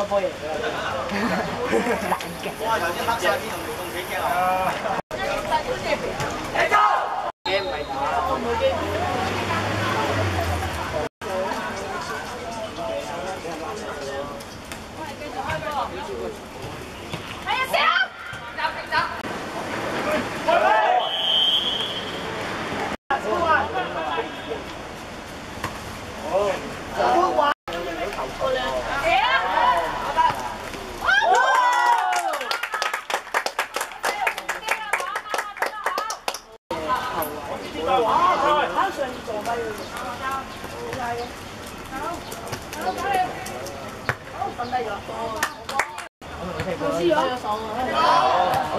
我不会。难的。我啊，上次黑沙呢，同你讲飞啊。哎，走！哎，唔系。我唔记我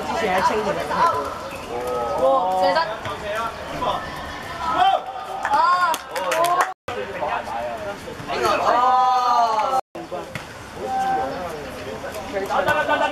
之前喺青年踢過，射得就射啦，啊！哦，得得得得得，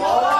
와.